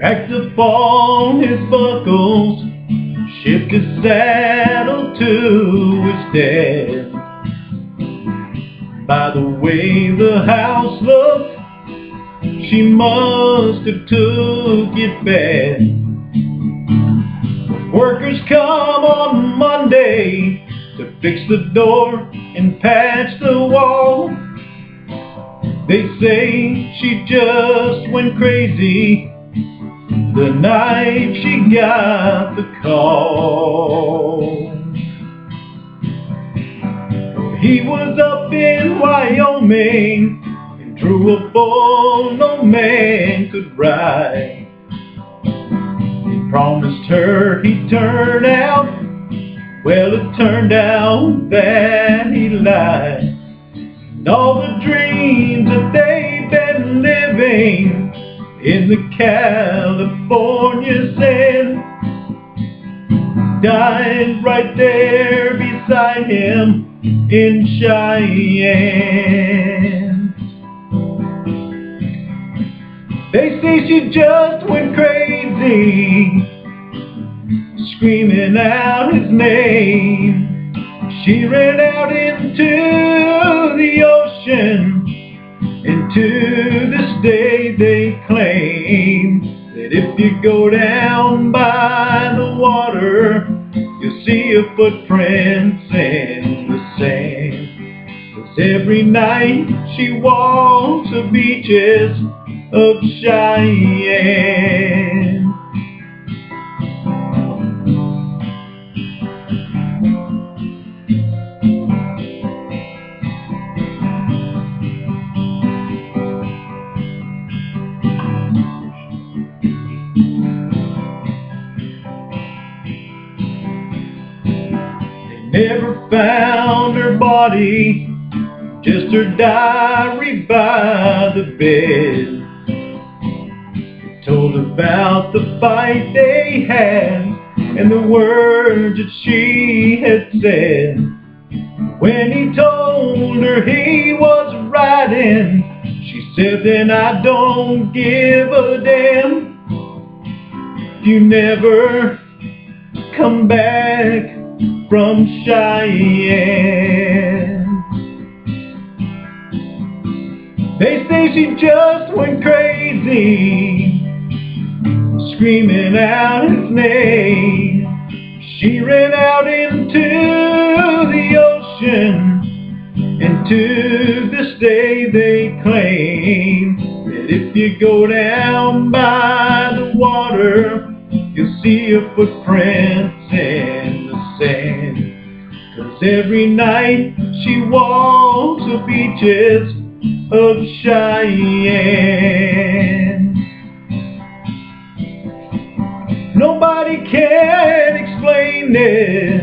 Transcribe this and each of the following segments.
packed up all his buckles, shipped his saddle to his dad. By the way the house looked, she must have took it bad. Workers come on Monday to fix the door and patch the wall. They say she just went crazy the night she got the call. He was up in Wyoming and drew a bull no man could ride. He promised her he'd turn out. Well, it turned out that he lied. And all the dreams that they've been living in the California sand died right there beside him in Cheyenne. They say she just went crazy, screaming out his name. She ran out into the ocean, into to they claim that if you go down by the water, you'll see her footprints in the sand. 'Cause every night she walks the beaches of Cheyenne. Found her body, just her diary by the bed. Told about the fight they had and the words that she had said. When he told her he was riding, she said, then I don't give a damn. You never come back from Cheyenne. They say she just went crazy, screaming out his name. She ran out into the ocean, and to this day they claim that if you go down by the water, you'll see her footprints Cause every night she walks the beaches of Cheyenne. Nobody can explain it.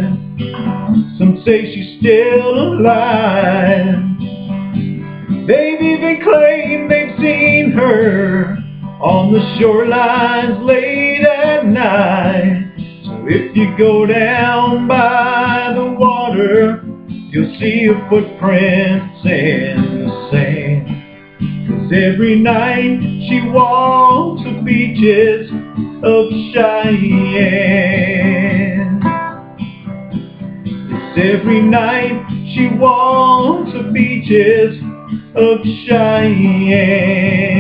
Some say she's still alive. They've even claimed they've seen her on the shorelines late at night. If you go down by the water, you'll see her footprints in the sand. Cause every night she walks the beaches of Cheyenne. Yes, every night she walks the beaches of Cheyenne.